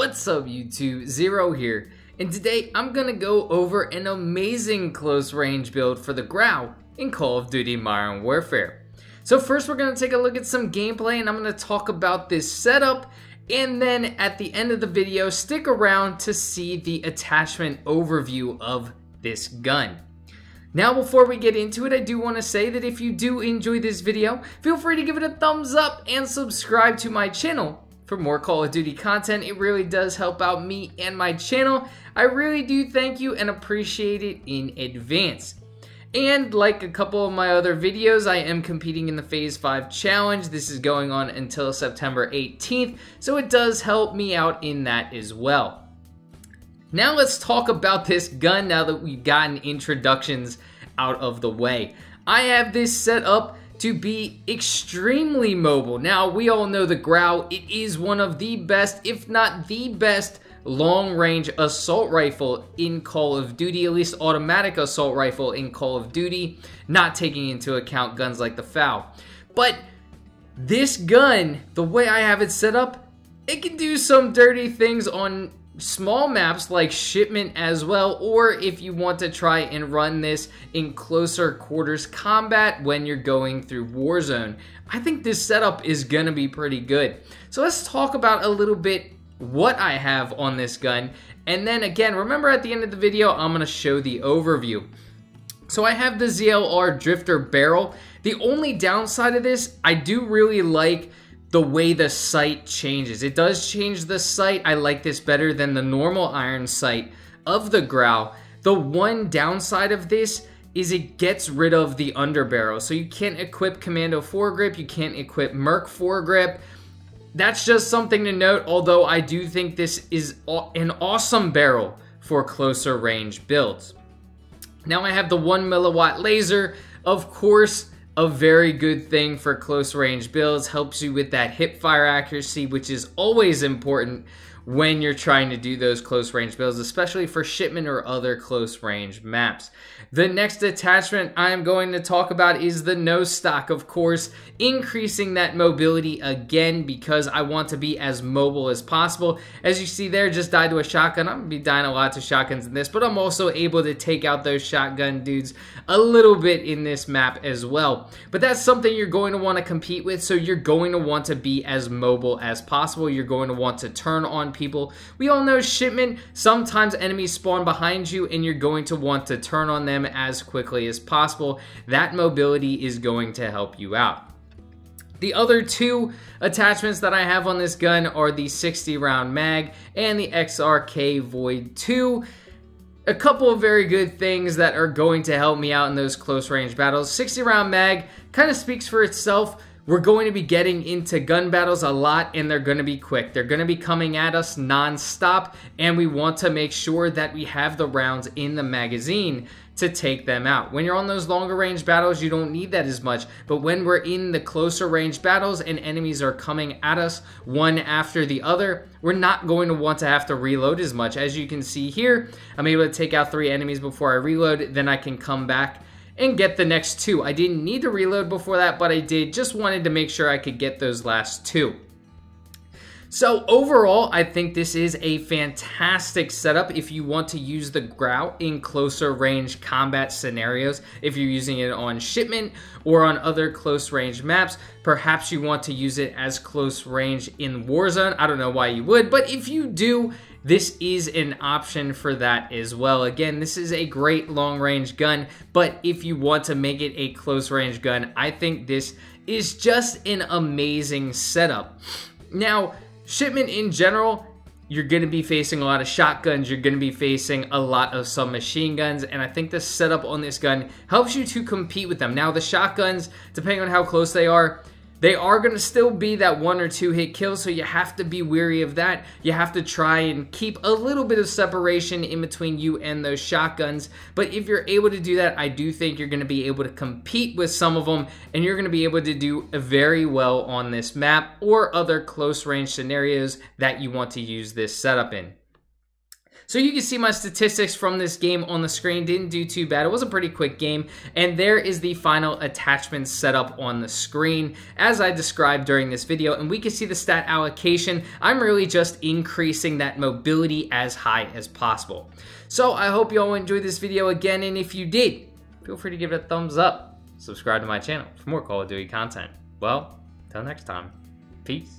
What's up YouTube, Zero here, and today I'm gonna go over an amazing close range build for the Grau in Call of Duty Modern Warfare. So first we're gonna take a look at some gameplay and I'm gonna talk about this setup and then at the end of the video stick around to see the attachment overview of this gun. Now before we get into it, I do want to say that if you do enjoy this video, feel free to give it a thumbs up and subscribe to my channel for more Call of Duty content. It really does help out me and my channel. I really do thank you and appreciate it in advance. And like a couple of my other videos, I am competing in the Faze 5 Challenge. This is going on until September 18th, so it does help me out in that as well. Now let's talk about this gun now that we've gotten introductions out of the way. I have this set up to be extremely mobile. Now, we all know the Grau. it is one of the best, if not the best, long range assault rifle in Call of Duty, at least automatic assault rifle in Call of Duty, not taking into account guns like the FAL. But this gun, the way I have it set up, it can do some dirty things on small maps like shipment as well or if you want to try and run this in closer quarters combat when you're going through warzone. I think this setup is gonna be pretty good. So let's talk about a little bit what i have on this gun. And then again remember at the end of the video i'm gonna show the overview. So I have the ZLR Drifter barrel. The only downside of this, I do really like the way the sight changes. It does change the sight. I like this better than the normal iron sight of the Grau. The one downside of this is it gets rid of the underbarrel. So you can't equip Commando foregrip, you can't equip Merc foregrip. That's just something to note, although I do think this is an awesome barrel for closer range builds. Now I have the 1 milliwatt laser. Of course, a very good thing for close range builds, helps you with that hip fire accuracy, which is always important when you're trying to do those close range builds, especially for shipment or other close range maps. The next attachment I'm going to talk about is the no stock, of course, increasing that mobility again because I want to be as mobile as possible. As you see there, just died to a shotgun. I'm gonna be dying a lot to shotguns in this, but I'm also able to take out those shotgun dudes a little bit in this map as well. But that's something you're going to want to compete with, so you're going to want to be as mobile as possible. You're going to want to turn on people. We all know shipment, sometimes enemies spawn behind you and you're going to want to turn on them as quickly as possible. That mobility is going to help you out. The other two attachments that I have on this gun are the 60 round mag and the XRK Void 2 a couple of very good things that are going to help me out in those close range battles. 60 round mag kind of speaks for itself. We're going to be getting into gun battles a lot and they're going to be quick. They're going to be coming at us non-stop and we want to make sure that we have the rounds in the magazine to take them out. When you're on those longer range battles, you don't need that as much. But when we're in the closer range battles and enemies are coming at us one after the other, we're not going to want to have to reload as much. As you can see here, I'm able to take out three enemies before I reload, then I can come back and get the next two. I didn't need to reload before that, but I did. Just wanted to make sure I could get those last two. So overall, I think this is a fantastic setup if you want to use the Grau in closer range combat scenarios. If you're using it on shipment or on other close range maps, perhaps you want to use it as close range in Warzone. I don't know why you would, but if you do, this is an option for that as well. Again, this is a great long range gun, but if you want to make it a close range gun, I think this is just an amazing setup. Now, Shipment in general, you're going to be facing a lot of shotguns, you're going to be facing a lot of submachine guns, and I think the setup on this gun helps you to compete with them. Now, the shotguns, depending on how close they are, they are going to still be that one or two hit kill, so you have to be weary of that. You have to try and keep a little bit of separation in between you and those shotguns. But if you're able to do that, I do think you're going to be able to compete with some of them, and you're going to be able to do very well on this map or other close range scenarios that you want to use this setup in. So you can see my statistics from this game on the screen. Didn't do too bad. It was a pretty quick game. And there is the final attachment setup on the screen as I described during this video. And we can see the stat allocation. I'm really just increasing that mobility as high as possible. So I hope you all enjoyed this video again. And if you did, feel free to give it a thumbs up. Subscribe to my channel for more Call of Duty content. Well, until next time, peace.